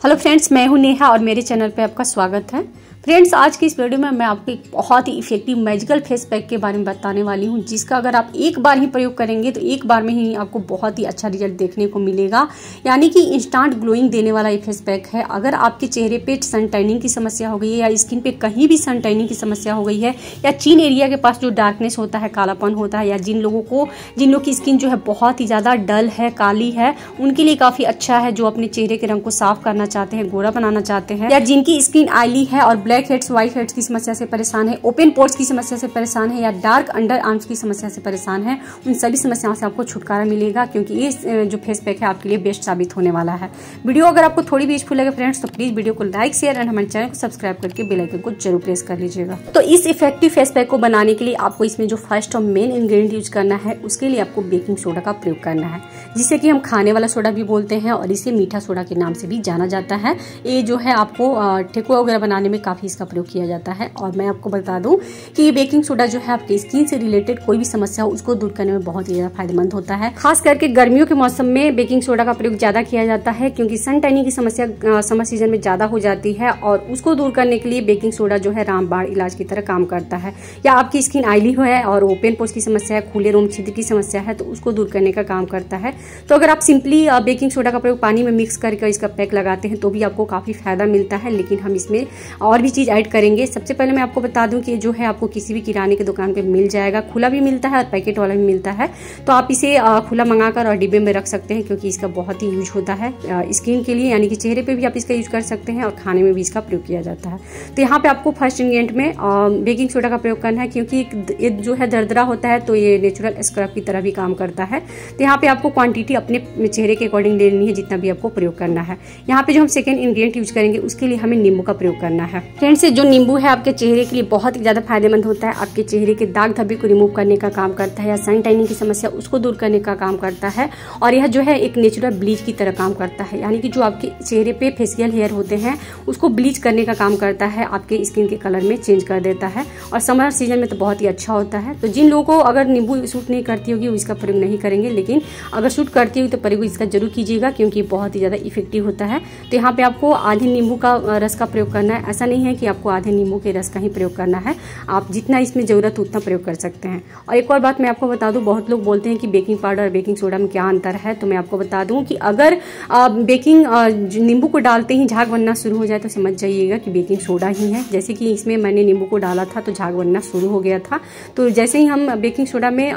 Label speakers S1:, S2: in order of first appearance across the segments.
S1: Hello friends मैं हूँ नेहा और मेरे चैनल पे आपका स्वागत है। फ्रेंड्स आज की इस वीडियो में मैं आपको एक बहुत ही इफ़ेक्टिव मैजिकल फेस पैक के बारे में बताने वाली हूँ, जिसका अगर आप एक बार ही प्रयोग करेंगे तो एक बार में ही आपको बहुत ही अच्छा रिज़ल्ट देखने को मिलेगा। यानी कि इंस्टांट ग्लोइंग देने वाला ये फेस पैक है। अगर आपके चेहरे पे सन टाइनिंग की समस्या हो गई है, या स्किन पे कहीं भी सन टाइनिंग की समस्या हो गई है, या चीन एरिया के पास जो डार्कनेस होता है, कालापन होता है, या जिन लोगों को, जिन लोग की स्किन जो है बहुत ही ज़्यादा डल है, काली है, उनके लिए काफ़ी अच्छा है जो अपने चेहरे के रंग को साफ़ करना चाहते हैं, गोरा बनाना चाहते हैं, या जिनकी स्किन आयली है और ब्लैक हेड्स, व्हाइट हेड्स की समस्या से परेशान है, ओपन पोर्ट्स की समस्या से परेशान है या डार्क अंडर आर्म्स की समस्या से परेशान है, उन सभी समस्याओं से आपको छुटकारा मिलेगा क्योंकि ये जो फेस पैक है आपके लिए बेस्ट साबित होने वाला है। वीडियो अगर आपको थोड़ी भी यूजफुल लगे फ्रेंड्स तो प्लीज़ वीडियो को लाइक शेयर एंड हमारे चैनल को सब्सक्राइब करके बेलाइकन को ज़रूर प्रेस कर लीजिएगा। तो इस इफ़ेक्टिव फेस पैक को बनाने के लिए आपको इसमें जो फ़र्स्ट और मेन इंग्रेडिएंट यूज़ करना है, उसके लिए आपको बेकिंग सोडा का प्रयोग करना है। जिसे कि हम खाने वाला सोडा भी बोलते हैं और इसे मीठा सोडा के नाम से भी जाना जाता है। ये जो है आपको ठेकुआ वगैरह बनाने में काफ़ी इसका प्रयोग किया जाता है। और मैं आपको बता दूँ कि ये बेकिंग सोडा जो है आपकी स्किन से रिलेटेड कोई भी समस्या हो, उसको दूर करने में बहुत ही ज़्यादा फ़ायदेमंद होता है। खास करके गर्मियों के मौसम में बेकिंग सोडा का प्रयोग ज़्यादा किया जाता है, क्योंकि सन टैनिंग की समस्या समर सीज़न में ज़्यादा हो जाती है और उसको दूर करने के लिए बेकिंग सोडा जो है रामबाड़ इलाज की तरह काम करता है। या आपकी स्किन आईली हो है और ओपन पोस्ट की समस्या है, खुले रोम छिद्र की समस्या है तो उसको दूर करने का काम करता है। तो अगर आप सिंपली बेकिंग सोडा का प्रयोग पानी में मिक्स करके इसका पैक लगाते हैं तो भी आपको काफ़ी फ़ायदा मिलता है, लेकिन हम इसमें और चीज़ ऐड करेंगे। सबसे पहले मैं आपको बता दूँ कि जो है आपको किसी भी किराने की दुकान पे मिल जाएगा। खुला भी मिलता है और पैकेट वाला भी मिलता है। तो आप इसे खुला मंगाकर और डिब्बे में रख सकते हैं क्योंकि इसका बहुत ही यूज़ होता है। स्किन के लिए यानी कि चेहरे पर भी आप इसका यूज़ कर सकते हैं और खाने में भी इसका प्रयोग किया जाता है। तो यहाँ पे आपको फ़र्स्ट इंग्रेडिएंट में बेकिंग सोडा का प्रयोग करना है क्योंकि ये जो है दरदरा होता है तो ये नेचुरल स्क्रब की तरह भी काम करता है। तो यहाँ पे आपको क्वांटिटी अपने चेहरे के अकॉर्डिंग लेनी है जितना भी आपको प्रयोग करना है। यहाँ पे जो हम सेकेंड इंग्रेडिएंट यूज़ करेंगे उसके लिए हमें नींबू का प्रयोग करना है। फ्रेंड्स जो नींबू है आपके चेहरे के लिए बहुत ही ज़्यादा फ़ायदेमंद होता है। आपके चेहरे के दाग धब्बे को रिमूव करने का काम करता है या सन टाइनिंग की समस्या उसको दूर करने का काम करता है। और यह जो है एक नेचुरल ब्लीच की तरह काम करता है। यानी कि जो आपके चेहरे पे फेसियल हेयर होते हैं, उसको ब्लीच करने का काम करता है, आपके स्किन के कलर में चेंज कर देता है। और समर सीज़न में तो बहुत ही अच्छा होता है। तो जिन लोगों को अगर नींबू सूट नहीं करती होगी, वो इसका प्रयोग नहीं करेंगे। लेकिन अगर सूट करती होगी तो प्रयोग इसका ज़रूर कीजिएगा, क्योंकि बहुत ही ज़्यादा इफ़ेक्टिव होता है। तो यहाँ पर आपको आधे नींबू का रस का प्रयोग करना है। ऐसा नहीं है कि आपको आधे नींबू के रस का ही प्रयोग करना है। आप जितना इसमें ज़रूरत हो उतना प्रयोग कर सकते हैं। और एक और बात मैं आपको बता दूँ, बहुत लोग बोलते हैं कि बेकिंग पाउडर और बेकिंग सोडा में क्या अंतर है? तो मैं आपको बता दूँ कि अगर बेकिंग नींबू को डालते ही झाग बनना शुरू हो जाए तो समझ जाइएगा कि बेकिंग सोडा ही है। जैसे कि इसमें मैंने नींबू को डाला था तो झाग बनना शुरू हो गया था। तो जैसे ही हम बेकिंग सोडा में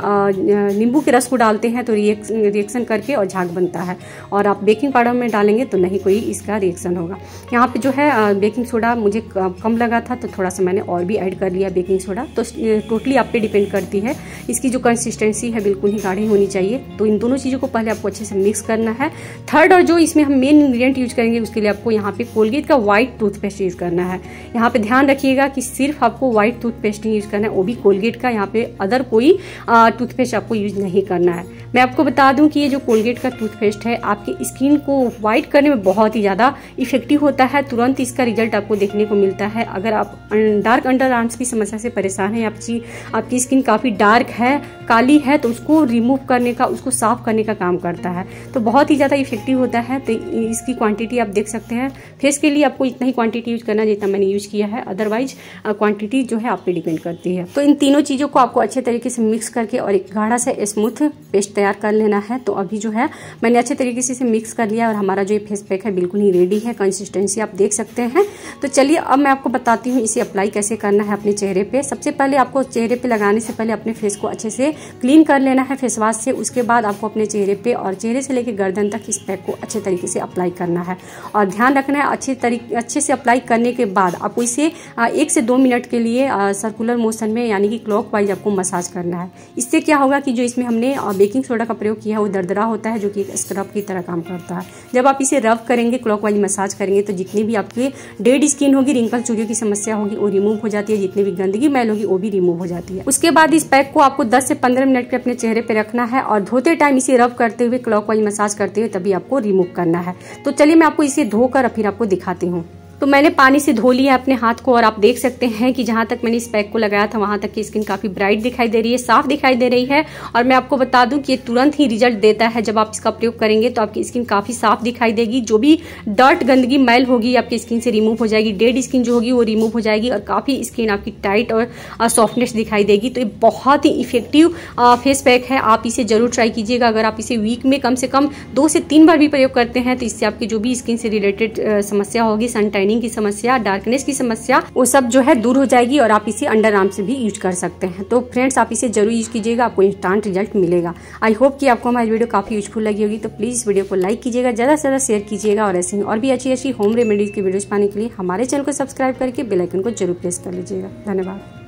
S1: नींबू के रस को डालते हैं तो रिएक्शन करके और झाग बनता है। और आप बेकिंग पाउडर में डालेंगे तो नहीं कोई इसका रिएक्शन होगा। यहाँ पे जो है बेकिंग सोडा मुझे कम लगा था तो थोड़ा सा मैंने और भी ऐड कर लिया बेकिंग सोडा तो टोटली आप पे डिपेंड करती है। इसकी जो कंसिस्टेंसी है, बिल्कुल ही गाढ़ी होनी चाहिए। तो इन दोनों चीज़ों को पहले आपको अच्छे से मिक्स करना है। थर्ड और जो इसमें हम मेन इंग्रेडिएंट यूज़ करेंगे, उसके लिए आपको यहाँ पे कोलगेट का व्हाइट टूथपेस्ट यूज़ करना है। यहाँ पे ध्यान रखिएगा कि सिर्फ़ आपको व्हाइट टूथपेस्ट ही यूज़ करना है। वो भी कोलगेट का, यहाँ पे अदर कोई टूथपेस्ट आपको यूज़ नहीं करना है। मैं आपको बता दूँ कि ये जो कोलगेट का टूथपेस्ट है, आपकी स्किन को व्हाइट करने में बहुत ही ज़्यादा इफ़ेक्टिव होता है। तुरंत इसका रिज़ल्ट आपको देखने को मिलता है। अगर आप डार्क अंडर आर्म्स की समस्या से परेशान है आपकी आपकी स्किन काफ़ी डार्क है, काली है तो उसको रिमूव करने का, उसको साफ़ करने का काम करता है। तो बहुत ही ज़्यादा इफ़ेक्टिव होता है। तो इसकी क्वांटिटी आप देख सकते हैं। फेस के लिए आपको इतना ही क्वांटिटी यूज़ करना जितना मैंने यूज़ किया है। अदरवाइज़ क्वांटिटी जो है आप पे डिपेंड करती है। तो इन तीनों चीज़ों को आपको अच्छे तरीके से मिक्स करके और एक गाढ़ा सा स्मूथ पेस्ट तैयार कर लेना है। तो अभी जो है, मैंने अच्छे तरीके से इसे मिक्स कर लिया और हमारा जो ये फेस पैक है, बिल्कुल ही रेडी है। कंसिस्टेंसी आप देख सकते हैं। तो चलिए अब मैं आपको बताती हूँ इसे अप्लाई कैसे करना है अपने चेहरे पे। सबसे पहले आपको चेहरे पे लगाने से पहले अपने फेस को अच्छे से क्लीन कर लेना है फेस वाश से। उसके बाद आपको अपने चेहरे पे और चेहरे से लेकर गर्दन तक इस पैक को अच्छे तरीके से अप्लाई करना है। और ध्यान रखना है, अच्छे तरीके, अच्छे से अप्लाई करने के बाद आपको इसे एक से दो मिनट के लिए सर्कुलर मोशन में यानी कि क्लॉक वाइज आपको मसाज करना है। इससे क्या होगा कि जो इसमें हमने बेकिंग सोडा का प्रयोग किया है, वो दरदरा होता है, जो कि स्क्रब की तरह काम करता है। जब आप इसे रब करेंगे क्लॉक वाइज मसाज करेंगे तो जितनी भी आपकी डेड स्किन होगी रिंकल चूरियों की समस्या होगी, वो रिमूव हो जाती है, जितनी भी गंदगी मैल होगी, वो भी रिमूव हो जाती है। उसके बाद इस पैक को आपको 10 से 15 मिनट के अपने चेहरे पे रखना है और धोते टाइम इसे रब करते हुए क्लॉक मसाज करते हुए तभी आपको रिमूव करना है। तो चलिए मैं आपको इसे धोकर फिर आपको दिखाती हूँ। तो मैंने पानी से धो लिया अपने हाथ को और आप देख सकते हैं कि जहाँ तक मैंने इस पैक को लगाया था, वहाँ तक की स्किन काफ़ी ब्राइट दिखाई दे रही है, साफ़ दिखाई दे रही है। और मैं आपको बता दूँ कि ये तुरंत ही रिज़ल्ट देता है। जब आप इसका प्रयोग करेंगे तो आपकी स्किन काफ़ी साफ़ दिखाई देगी। जो भी डर्ट गंदगी मैल होगी, आपकी स्किन से रिमूव हो जाएगी। डेड स्किन जो होगी, वो रिमूव हो जाएगी और काफ़ी स्किन आपकी टाइट और सॉफ्टनेस दिखाई देगी। तो ये बहुत ही इफ़ेक्टिव फेस पैक है। आप इसे ज़रूर ट्राई कीजिएगा। अगर आप इसे वीक में कम से कम दो से तीन बार भी प्रयोग करते हैं तो इससे आपकी जो भी स्किन से रिलेटेड समस्या होगी, सन टाइनिंग की समस्या डार्कनेस की समस्या, वो सब जो है दूर हो जाएगी और आप इसे अंडर आर्म से भी यूज़ कर सकते हैं। तो फ्रेंड्स आप इसे ज़रूर यूज़ कीजिएगा, आपको इंस्टांट रिज़ल्ट मिलेगा। आई होप कि आपको हमारी वीडियो काफ़ी यूजफुल लगी होगी तो प्लीज़ वीडियो को लाइक कीजिएगा, ज़्यादा से ज़्यादा शेयर कीजिएगा और ऐसे और भी अच्छी अच्छी होम रेमेडीज की वीडियोज़ पाने के लिए हमारे चैनल को सब्सक्राइब करके बेलाइकन को ज़रूर प्रेस कर लीजिएगा। धन्यवाद।